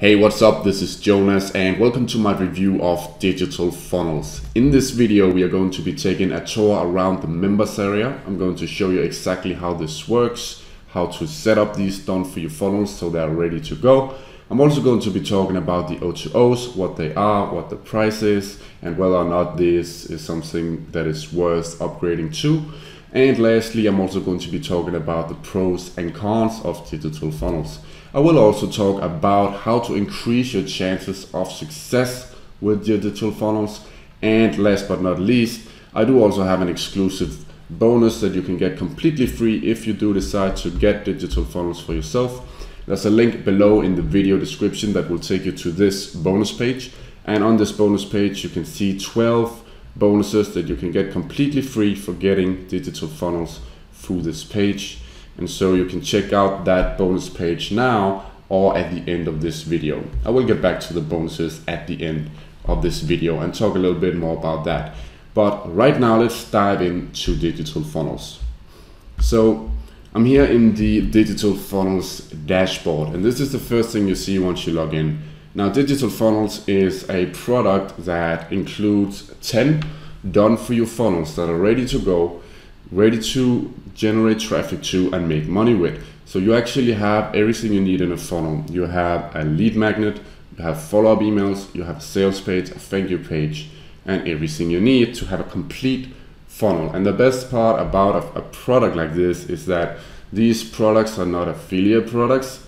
Hey, what's up? This is Jonas and welcome to my review of digital funnels. In this video, we are going to be taking a tour around the members area. I'm going to show you exactly how this works, how to set up these done for you funnels so they're ready to go. I'm also going to be talking about the OTOs, what they are, what the price is, and whether or not this is something that is worth upgrading to. And lastly, I'm also going to be talking about the pros and cons of digital funnels. I will also talk about how to increase your chances of success with digital funnels. And last but not least, I do also have an exclusive bonus that you can get completely free if you do decide to get digital funnels for yourself. There's a link below in the video description that will take you to this bonus page. And on this bonus page, you can see 12 bonuses that you can get completely free for getting digital funnels through this page. And so you can check out that bonus page now or at the end of this video. I will get back to the bonuses at the end of this video and talk a little bit more about that. But right now let's dive into digital funnels. So I'm here in the digital funnels dashboard and this is the first thing you see once you log in. Now, Digital Funnels is a product that includes 10 done for you funnels that are ready to go, ready to generate traffic to and make money with. So you actually have everything you need in a funnel. You have a lead magnet, you have follow-up emails, you have a sales page, a thank you page, and everything you need to have a complete funnel. And the best part about a, a product like this is that these products are not affiliate products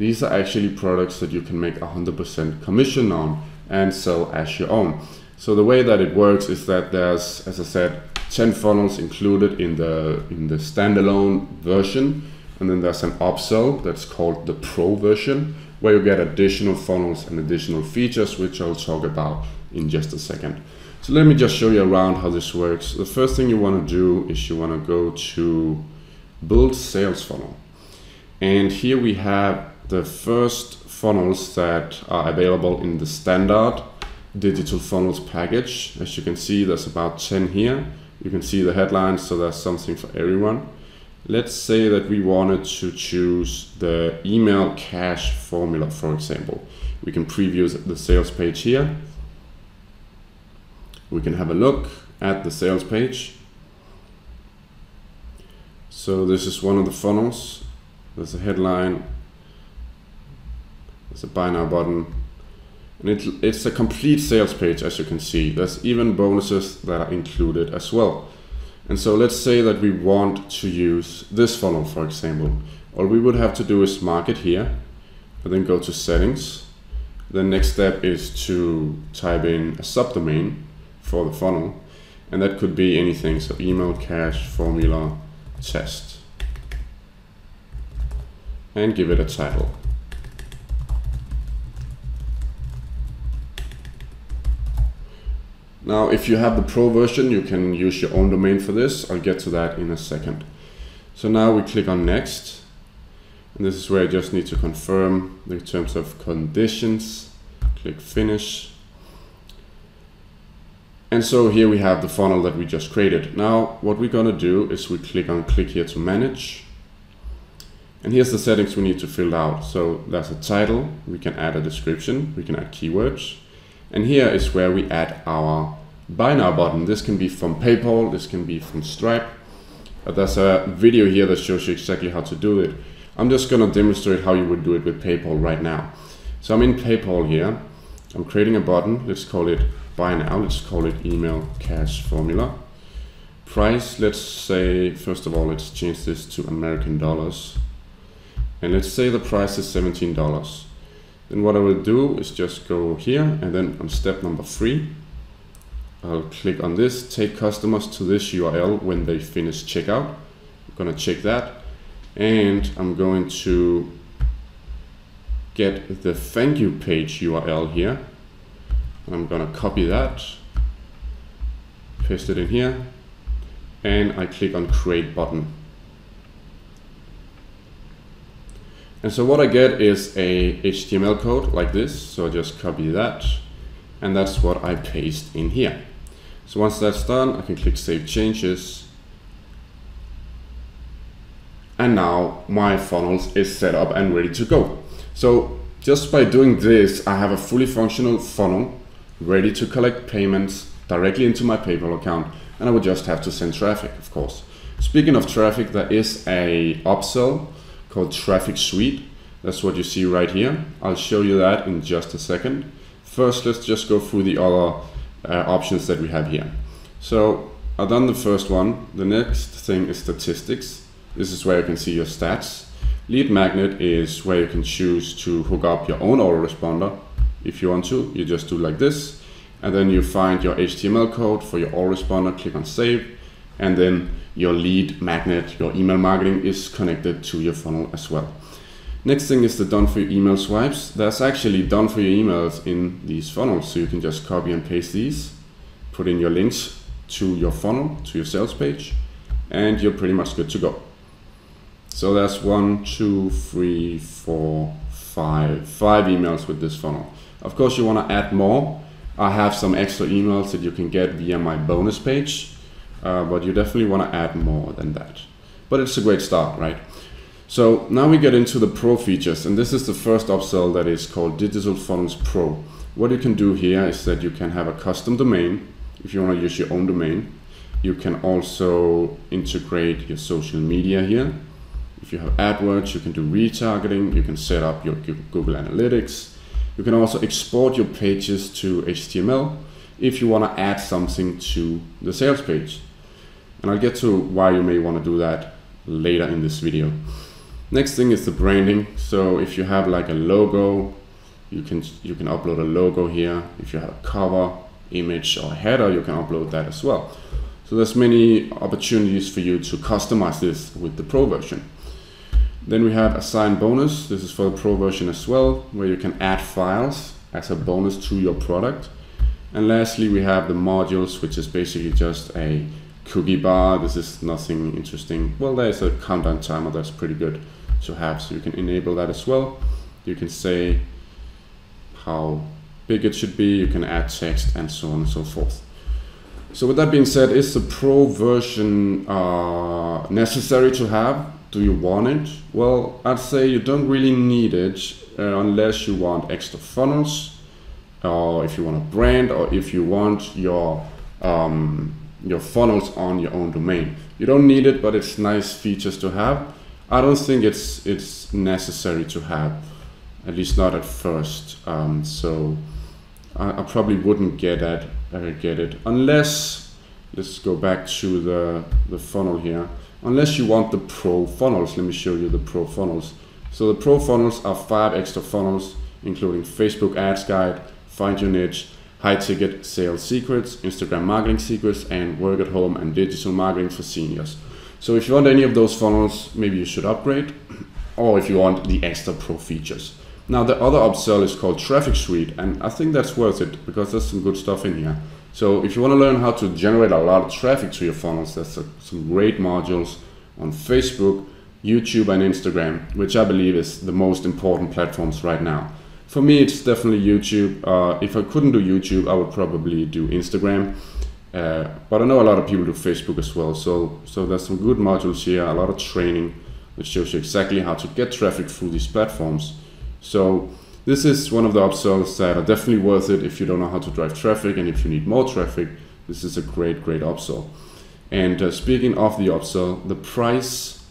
these are actually products that you can make 100% commission on and sell as your own. So the way that it works is that there's, as I said, 10 funnels included in the in the standalone version, and then there's an upsell that's called the Pro version, where you get additional funnels and additional features, which I'll talk about in just a second. So let me just show you around how this works. The first thing you want to do is you want to go to Build Sales Funnel, and here we have the first funnels that are available in the standard digital funnels package. As you can see, there's about 10 here. You can see the headlines, so there's something for everyone. Let's say that we wanted to choose the email cash formula, for example. We can preview the sales page here. We can have a look at the sales page. So this is one of the funnels. There's a headline there's a buy now button. And it, it's a complete sales page, as you can see. There's even bonuses that are included as well. And so let's say that we want to use this funnel, for example. All we would have to do is mark it here, and then go to settings. The next step is to type in a subdomain for the funnel. And that could be anything, so email, cash, formula, test. And give it a title. Now, if you have the Pro version, you can use your own domain for this. I'll get to that in a second. So now we click on Next. And this is where I just need to confirm the terms of conditions. Click Finish. And so here we have the funnel that we just created. Now, what we're gonna do is we click on click here to manage. And here's the settings we need to fill out. So there's a title, we can add a description, we can add keywords. And here is where we add our buy now button. This can be from PayPal, this can be from Stripe. But there's a video here that shows you exactly how to do it. I'm just gonna demonstrate how you would do it with PayPal right now. So I'm in PayPal here. I'm creating a button. Let's call it buy now. Let's call it email cash formula. Price, let's say, first of all, let's change this to American dollars. And let's say the price is $17. Then what I will do is just go here and then on step number three, I'll click on this, take customers to this URL when they finish checkout. I'm gonna check that. And I'm going to get the thank you page URL here. And I'm gonna copy that, paste it in here, and I click on create button. And so what I get is a HTML code like this. So I just copy that and that's what I paste in here. So once that's done, I can click Save Changes. And now my funnels is set up and ready to go. So Just by doing this, I have a fully functional funnel ready to collect payments directly into my PayPal account and I would just have to send traffic, of course. Speaking of traffic, there is a upsell called Traffic Suite. That's what you see right here. I'll show you that in just a second. First, let's just go through the other uh, options that we have here. So I've done the first one. The next thing is statistics. This is where you can see your stats. Lead magnet is where you can choose to hook up your own autoresponder. If you want to, you just do like this. And then you find your HTML code for your autoresponder, click on save. And then your lead magnet, your email marketing is connected to your funnel as well. Next thing is the done for your email swipes. That's actually done for your emails in these funnels. So you can just copy and paste these, put in your links to your funnel, to your sales page, and you're pretty much good to go. So that's one, two, three, four, five, five emails with this funnel. Of course, you want to add more. I have some extra emails that you can get via my bonus page, uh, but you definitely want to add more than that. But it's a great start, right? So now we get into the Pro features, and this is the first upsell that is called Digital Funnels Pro. What you can do here is that you can have a custom domain if you want to use your own domain. You can also integrate your social media here. If you have AdWords, you can do retargeting, you can set up your Google Analytics. You can also export your pages to HTML if you want to add something to the sales page. And I'll get to why you may want to do that later in this video. Next thing is the branding. So if you have like a logo, you can you can upload a logo here. If you have a cover, image or header, you can upload that as well. So there's many opportunities for you to customize this with the Pro version. Then we have assign bonus. This is for the Pro version as well, where you can add files as a bonus to your product. And lastly, we have the modules, which is basically just a cookie bar. This is nothing interesting. Well, there's a countdown timer that's pretty good to have, so you can enable that as well. You can say how big it should be, you can add text and so on and so forth. So with that being said, is the Pro version uh, necessary to have? Do you want it? Well, I'd say you don't really need it uh, unless you want extra funnels, or if you want a brand, or if you want your um, your funnels on your own domain. You don't need it, but it's nice features to have. I don't think it's it's necessary to have, at least not at first. Um, so I, I, probably wouldn't get at uh, get it unless let's go back to the the funnel here. Unless you want the pro funnels, let me show you the pro funnels. So the pro funnels are five extra funnels, including Facebook Ads Guide, Find Your Niche, High Ticket Sales Secrets, Instagram Marketing Secrets, and Work at Home and Digital Marketing for Seniors. So if you want any of those funnels, maybe you should upgrade, or if you want the extra pro features. Now the other upsell is called Traffic Suite, and I think that's worth it because there's some good stuff in here. So if you want to learn how to generate a lot of traffic to your funnels, there's a, uh, some great modules on Facebook, YouTube, and Instagram, which I believe is the most important platforms right now. For me, it's definitely YouTube. Uh, if I couldn't do YouTube, I would probably do Instagram. Uh, but I know a lot of people do Facebook as well. So, so there's some good modules here, a lot of training which shows you exactly how to get traffic through these platforms. So this is one of the upsells that are definitely worth it if you don't know how to drive traffic and if you need more traffic. This is a great, great upsell. And uh, speaking of the upsell, the price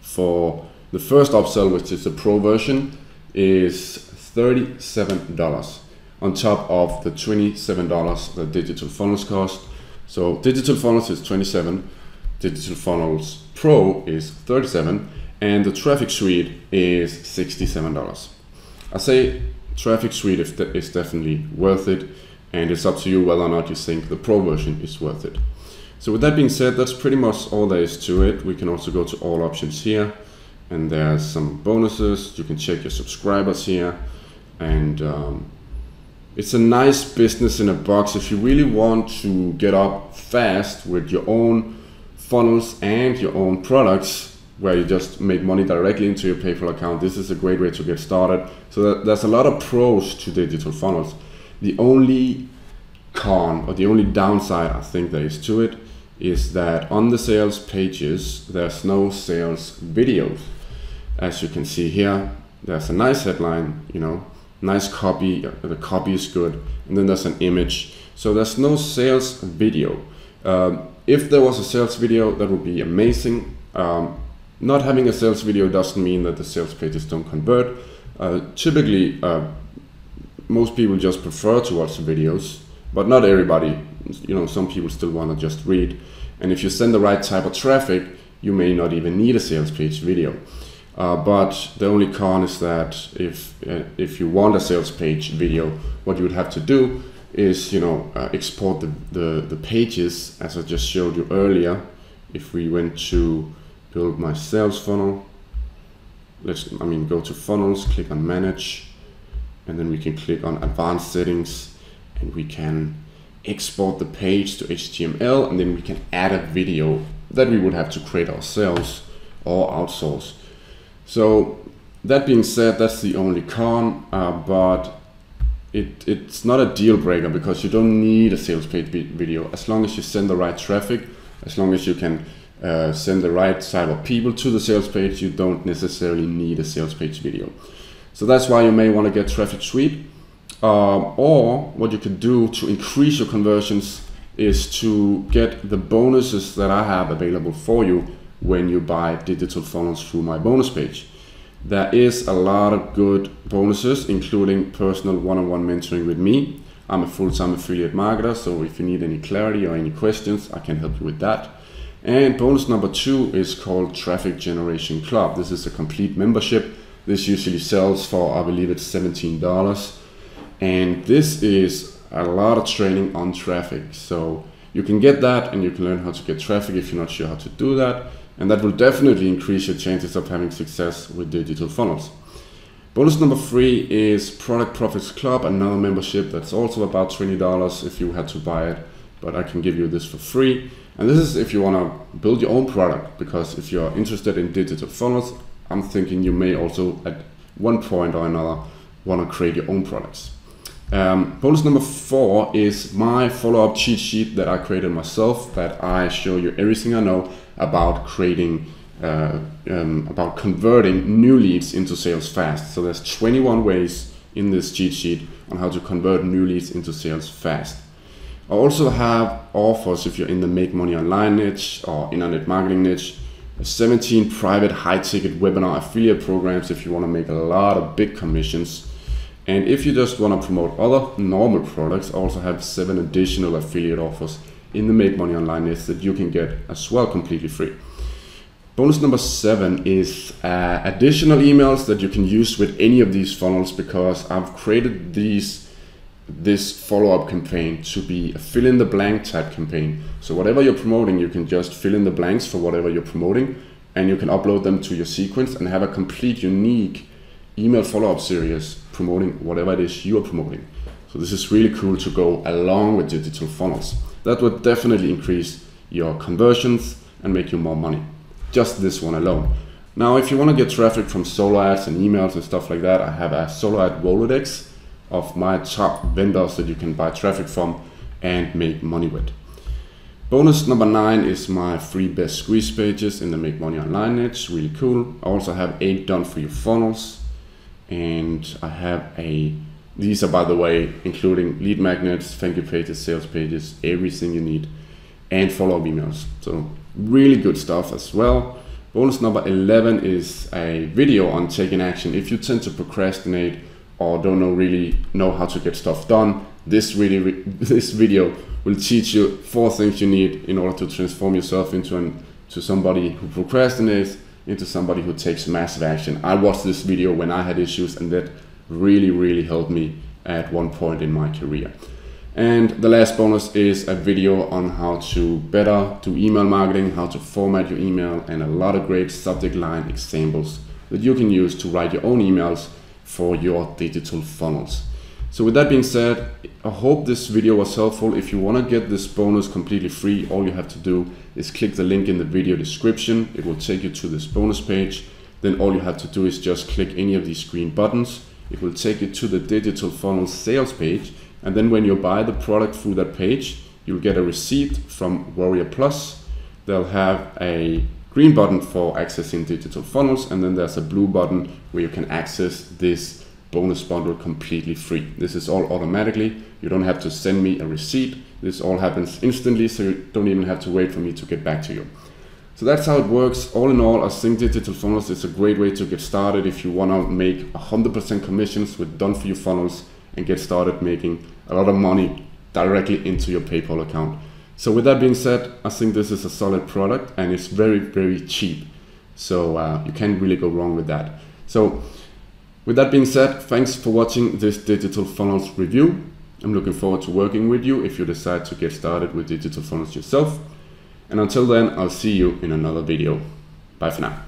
for the first upsell, which is the pro version, is $37 on top of the $27 the digital funnels cost. So digital funnels is 27, digital funnels pro is 37, and the traffic suite is $67. I say traffic suite is definitely worth it, and it's up to you whether or not you think the pro version is worth it. So with that being said, that's pretty much all there is to it. We can also go to all options here, and there's some bonuses. You can check your subscribers here, and um, it's a nice business in a box if you really want to get up fast with your own funnels and your own products where you just make money directly into your PayPal account. This is a great way to get started. So there's a lot of pros to digital funnels. The only con or the only downside I think there is to it is that on the sales pages there's no sales videos. As you can see here, there's a nice headline, you know, nice copy, the copy is good, and then there's an image. So there's no sales video. Um, if there was a sales video, that would be amazing. Um, not having a sales video doesn't mean that the sales pages don't convert. Uh, typically, uh, most people just prefer to watch the videos, but not everybody. You know, some people still want to just read. And if you send the right type of traffic, you may not even need a sales page video. Uh, but the only con is that if uh, if you want a sales page video, what you would have to do is you know uh, export the, the the pages as I just showed you earlier. If we went to build my sales funnel, let's I mean go to funnels, click on manage, and then we can click on advanced settings, and we can export the page to HTML, and then we can add a video that we would have to create ourselves or outsource. So that being said, that's the only con, uh, but it, it's not a deal breaker because you don't need a sales page video as long as you send the right traffic, as long as you can uh, send the right type of people to the sales page, you don't necessarily need a sales page video. So that's why you may want to get Traffic Suite. Um, or what you could do to increase your conversions is to get the bonuses that I have available for you when you buy digital funnels through my bonus page. There is a lot of good bonuses, including personal one-on-one mentoring with me. I'm a full-time affiliate marketer, so if you need any clarity or any questions, I can help you with that. And bonus number two is called Traffic Generation Club. This is a complete membership. This usually sells for, I believe it's $17. And this is a lot of training on traffic. So you can get that and you can learn how to get traffic if you're not sure how to do that and that will definitely increase your chances of having success with digital funnels. Bonus number three is Product Profits Club, another membership that's also about $20 if you had to buy it, but I can give you this for free. And this is if you want to build your own product, because if you're interested in digital funnels, I'm thinking you may also at one point or another want to create your own products. Um, bonus number four is my follow-up cheat sheet that I created myself that I show you everything I know about creating uh, um, about converting new leads into sales fast. So there's 21 ways in this cheat sheet on how to convert new leads into sales fast. I also have offers if you're in the make money online niche or internet marketing niche, 17 private high ticket webinar affiliate programs if you want to make a lot of big commissions. And if you just want to promote other normal products, I also have seven additional affiliate offers in the Make Money Online list that you can get as well completely free. Bonus number seven is uh, additional emails that you can use with any of these funnels because I've created these this follow-up campaign to be a fill in the blank type campaign. So whatever you're promoting, you can just fill in the blanks for whatever you're promoting and you can upload them to your sequence and have a complete unique email follow-up series promoting whatever it is you're promoting. So this is really cool to go along with digital funnels that would definitely increase your conversions and make you more money. Just this one alone. Now, if you want to get traffic from solo ads and emails and stuff like that, I have a solo ad Rolodex of my top vendors that you can buy traffic from and make money with. Bonus number nine is my free best squeeze pages in the Make Money Online niche. Really cool. I also have eight done for you funnels, and I have a these are, by the way, including lead magnets, thank you pages, sales pages, everything you need, and follow-up emails. So really good stuff as well. Bonus number 11 is a video on taking action. If you tend to procrastinate or don't know really know how to get stuff done, this really this video will teach you four things you need in order to transform yourself into an to somebody who procrastinates into somebody who takes massive action. I watched this video when I had issues and that really, really helped me at one point in my career. And the last bonus is a video on how to better do email marketing, how to format your email, and a lot of great subject line examples that you can use to write your own emails for your digital funnels. So with that being said, I hope this video was helpful. If you want to get this bonus completely free, all you have to do is click the link in the video description. It will take you to this bonus page. Then all you have to do is just click any of these green buttons it will take you to the digital funnel sales page. And then when you buy the product through that page, you'll get a receipt from Warrior Plus. They'll have a green button for accessing digital funnels, and then there's a blue button where you can access this bonus bundle completely free. This is all automatically. You don't have to send me a receipt. This all happens instantly, so you don't even have to wait for me to get back to you. So that's how it works. All in all, I think digital funnels is a great way to get started if you want to make 100% commissions with done for you funnels and get started making a lot of money directly into your PayPal account. So with that being said, I think this is a solid product and it's very, very cheap. So uh, you can't really go wrong with that. So with that being said, thanks for watching this digital funnels review. I'm looking forward to working with you if you decide to get started with digital funnels yourself. And until then, I'll see you in another video. Bye for now.